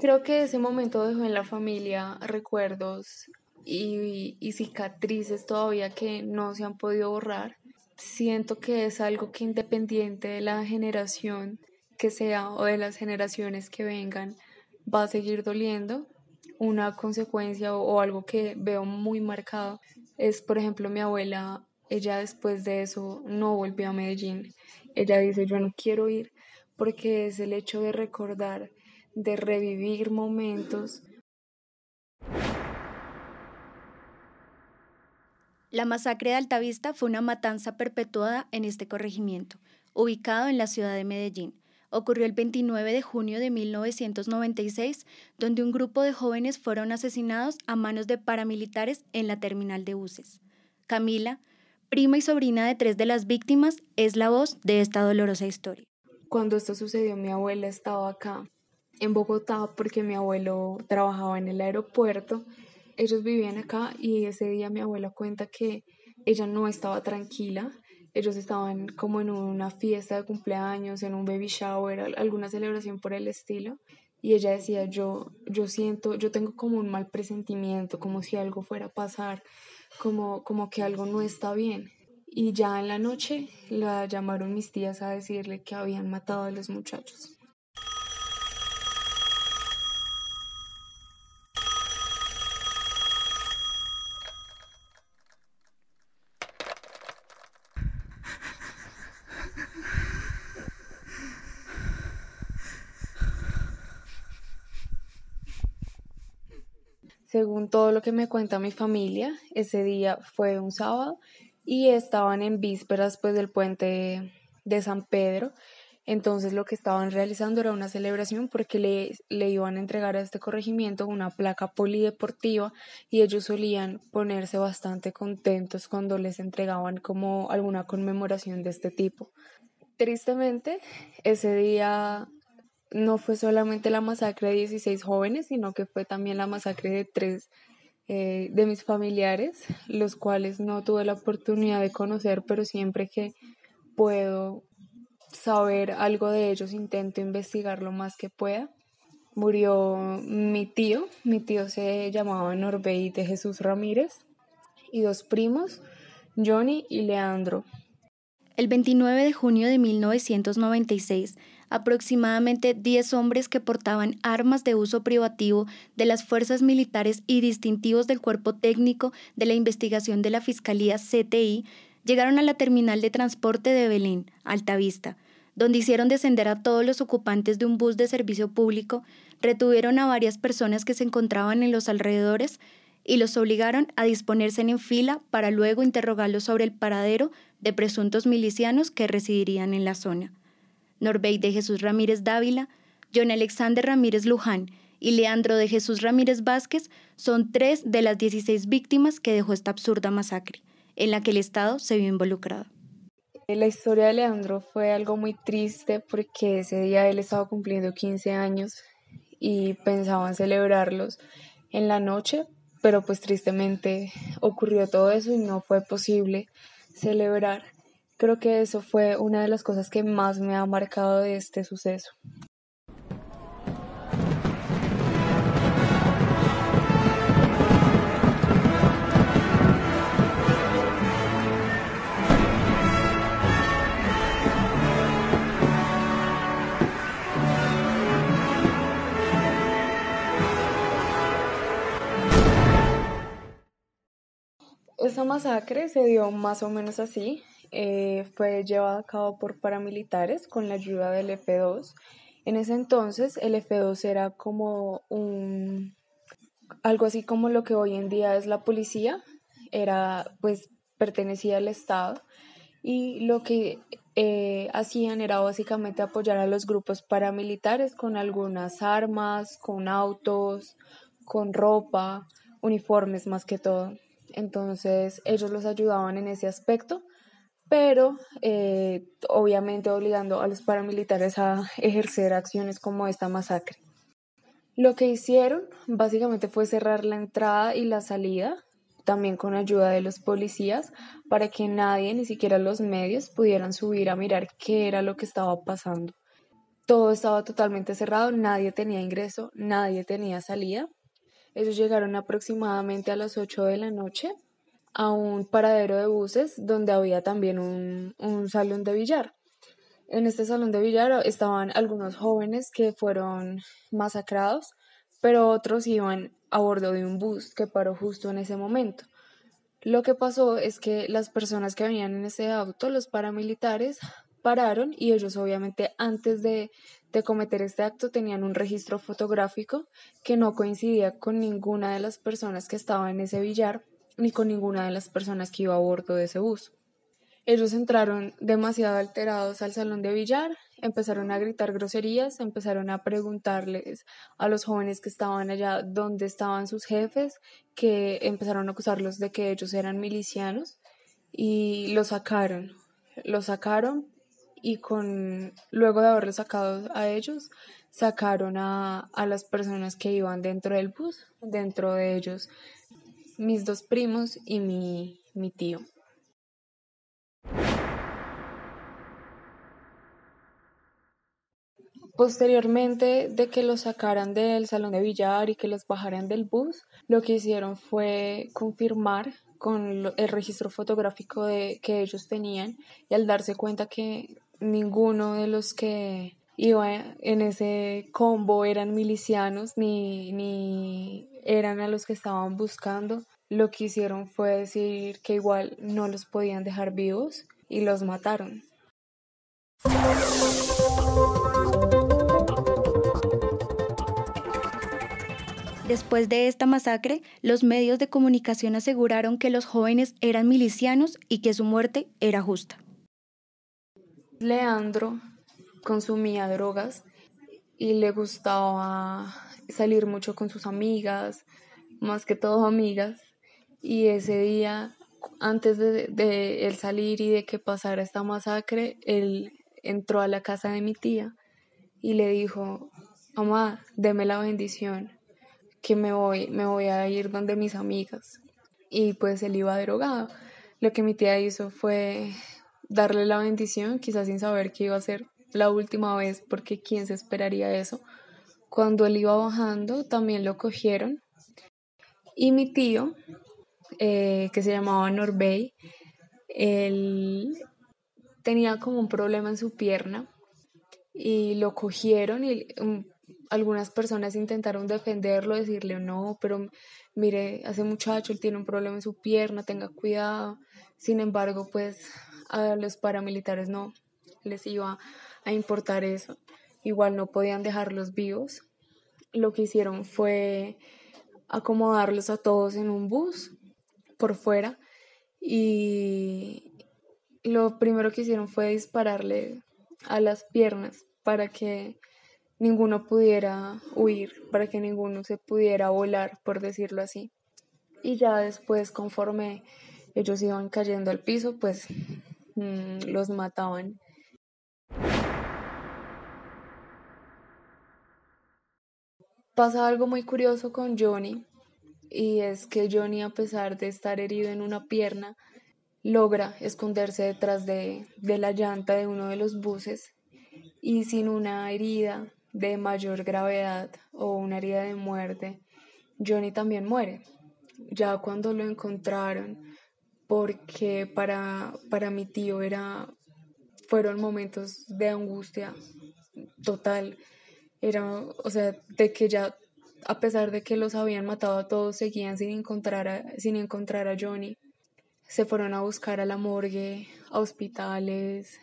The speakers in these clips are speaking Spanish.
Creo que ese momento dejó en la familia recuerdos y, y, cicatrices todavía que no se han podido borrar. Siento que es algo que independiente de la generación que sea o de las generaciones que vengan, va a seguir doliendo. Una consecuencia o, o algo que veo muy marcado es, por ejemplo, mi abuela, ella después de eso no volvió a Medellín. Ella dice, yo no quiero ir porque es el hecho de recordar, de revivir momentos La masacre de Altavista fue una matanza perpetuada en este corregimiento, ubicado en la ciudad de Medellín. Ocurrió el 29 de junio de 1996, donde un grupo de jóvenes fueron asesinados a manos de paramilitares en la terminal de buses. Camila, prima y sobrina de tres de las víctimas, es la voz de esta dolorosa historia. Cuando esto sucedió, mi abuela estaba acá en Bogotá porque mi abuelo trabajaba en el aeropuerto ellos vivían acá y ese día mi abuela cuenta que ella no estaba tranquila. Ellos estaban como en una fiesta de cumpleaños, en un baby shower, alguna celebración por el estilo. Y ella decía, yo, yo siento, yo tengo como un mal presentimiento, como si algo fuera a pasar, como, como que algo no está bien. Y ya en la noche la llamaron mis tías a decirle que habían matado a los muchachos. Según todo lo que me cuenta mi familia, ese día fue un sábado y estaban en vísperas pues del puente de San Pedro. Entonces lo que estaban realizando era una celebración porque le, le iban a entregar a este corregimiento una placa polideportiva y ellos solían ponerse bastante contentos cuando les entregaban como alguna conmemoración de este tipo. Tristemente, ese día no fue solamente la masacre de 16 jóvenes, sino que fue también la masacre de tres eh, de mis familiares, los cuales no tuve la oportunidad de conocer, pero siempre que puedo saber algo de ellos intento investigar lo más que pueda. Murió mi tío, mi tío se llamaba Norbey de Jesús Ramírez y dos primos, Johnny y Leandro. El 29 de junio de 1996, aproximadamente 10 hombres que portaban armas de uso privativo de las fuerzas militares y distintivos del cuerpo técnico de la investigación de la Fiscalía CTI llegaron a la terminal de transporte de Belén, Altavista, donde hicieron descender a todos los ocupantes de un bus de servicio público, retuvieron a varias personas que se encontraban en los alrededores y los obligaron a disponerse en fila para luego interrogarlos sobre el paradero de presuntos milicianos que residirían en la zona. Norbey de Jesús Ramírez Dávila, John Alexander Ramírez Luján y Leandro de Jesús Ramírez Vázquez son tres de las 16 víctimas que dejó esta absurda masacre, en la que el Estado se vio involucrado. La historia de Leandro fue algo muy triste porque ese día él estaba cumpliendo 15 años y pensaban celebrarlos en la noche, pero pues tristemente ocurrió todo eso y no fue posible celebrar. Creo que eso fue una de las cosas que más me ha marcado de este suceso. Esta masacre se dio más o menos así. Eh, fue llevada a cabo por paramilitares con la ayuda del F2. En ese entonces el F2 era como un algo así como lo que hoy en día es la policía, era pues pertenecía al Estado y lo que eh, hacían era básicamente apoyar a los grupos paramilitares con algunas armas, con autos, con ropa, uniformes más que todo. Entonces ellos los ayudaban en ese aspecto pero eh, obviamente obligando a los paramilitares a ejercer acciones como esta masacre. Lo que hicieron básicamente fue cerrar la entrada y la salida, también con ayuda de los policías, para que nadie, ni siquiera los medios, pudieran subir a mirar qué era lo que estaba pasando. todo estaba totalmente cerrado, nadie tenía ingreso, nadie tenía salida. Ellos llegaron aproximadamente a las 8 de la noche a un paradero de buses donde había también un, un salón de billar. En este salón de billar estaban algunos jóvenes que fueron masacrados, pero otros iban a bordo de un bus que paró justo en ese momento. Lo que pasó es que las personas que venían en ese auto, los paramilitares, pararon y ellos obviamente antes de, de, cometer este acto tenían un registro fotográfico que no coincidía con ninguna de las personas que estaban en ese billar ni con ninguna de las personas que iba a bordo de ese bus. Ellos entraron demasiado alterados al salón de billar, empezaron a gritar groserías, empezaron a preguntarles a los jóvenes que estaban allá dónde estaban sus jefes, que empezaron a acusarlos de que ellos eran milicianos y los sacaron. Los sacaron y con luego de haberlos sacado a ellos, sacaron a, a las personas que iban dentro del bus, dentro de ellos mis dos primos y mi, mi tío. Posteriormente de que los sacaran del salón de billar y que los bajaran del bus, lo que hicieron fue confirmar con el registro fotográfico de, que ellos tenían y al darse cuenta que ninguno de los que iba en ese combo eran milicianos ni, ni eran a los que estaban buscando, lo que hicieron fue decir que igual no los podían dejar vivos y los mataron. Después de esta masacre, los medios de comunicación aseguraron que los jóvenes eran milicianos y que su muerte era justa. Leandro consumía drogas y le gustaba salir mucho con sus amigas, más que todo amigas. Y ese día, antes de, de él salir y de que pasara esta masacre, él entró a la casa de mi tía y le dijo, mamá, deme la bendición, que me voy, me voy a ir donde mis amigas. Y pues él iba drogado. Lo que mi tía hizo fue darle la bendición, quizás sin saber que iba a ser la última vez, porque quién se esperaría eso. Cuando él iba bajando, también lo cogieron. Y mi tío, eh, que se llamaba Norbey, él tenía como un problema en su pierna y lo cogieron y um, algunas personas intentaron defenderlo, decirle no, pero mire, ese muchacho, él tiene un problema en su pierna, tenga cuidado. Sin embargo, pues a los paramilitares no les iba a importar eso. Igual no podían dejarlos vivos. Lo que hicieron fue acomodarlos a todos en un bus por fuera y lo primero que hicieron fue dispararle a las piernas para que ninguno pudiera huir, para que ninguno se pudiera volar, por decirlo así. Y ya después, conforme ellos iban cayendo al piso, pues mm, los mataban. Pasa algo muy curioso con Johnny, y es que Johnny, a pesar de estar herido en una pierna, logra esconderse detrás de, de la llanta de uno de los buses y sin una herida de mayor gravedad o una herida de muerte, Johnny también muere. Ya cuando lo encontraron, porque para, para mi tío era, fueron momentos de angustia total. Era, o sea, de que ya, a pesar de que los habían matado a todos, seguían sin encontrar a, sin encontrar a Johnny. Se fueron a buscar a la morgue, a hospitales,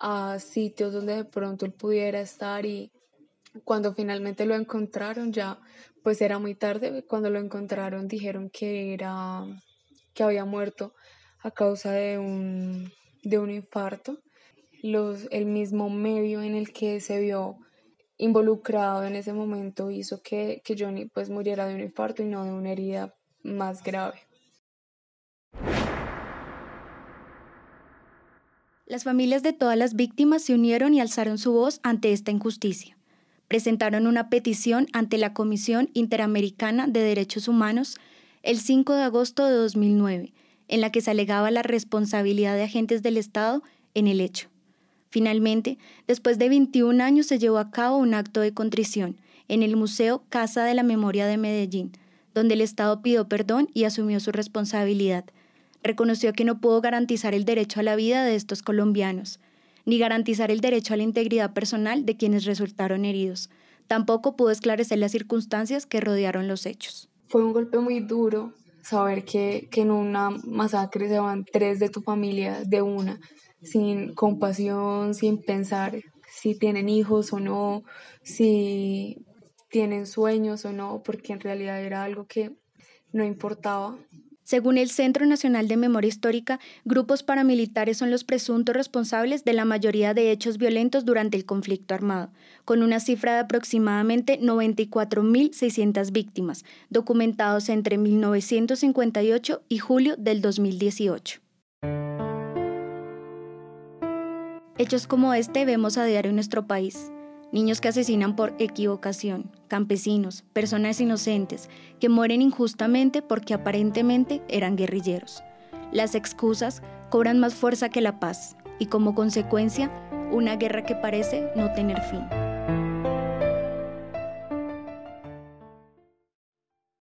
a sitios donde de pronto él pudiera estar y cuando finalmente lo encontraron ya pues era muy tarde, cuando lo encontraron dijeron que era que había muerto a causa de un, de un infarto. Los, el mismo medio en el que se vio involucrado en ese momento hizo que, que Johnny pues muriera de un infarto y no de una herida más grave. Las familias de todas las víctimas se unieron y alzaron su voz ante esta injusticia presentaron una petición ante la Comisión Interamericana de Derechos Humanos el 5 de agosto de 2009, en la que se alegaba la responsabilidad de agentes del Estado en el hecho. Finalmente, después de 21 años se llevó a cabo un acto de contrición en el Museo Casa de la Memoria de Medellín, donde el Estado pidió perdón y asumió su responsabilidad. Reconoció que no pudo garantizar el derecho a la vida de estos colombianos, ni garantizar el derecho a la integridad personal de quienes resultaron heridos. Tampoco pudo esclarecer las circunstancias que rodearon los hechos. Fue un golpe muy duro saber que, que en una masacre se van tres de tu familia de una, sin compasión, sin pensar si tienen hijos o no, si tienen sueños o no, porque en realidad era algo que no importaba. Según el Centro Nacional de Memoria Histórica, grupos paramilitares son los presuntos responsables de la mayoría de hechos violentos durante el conflicto armado, con una cifra de aproximadamente 94.600 víctimas, documentados entre 1958 y julio del 2018. Hechos como este vemos a diario en nuestro país niños que asesinan por equivocación, campesinos, personas inocentes, que mueren injustamente porque aparentemente eran guerrilleros. Las excusas cobran más fuerza que la paz y como consecuencia una guerra que parece no tener fin.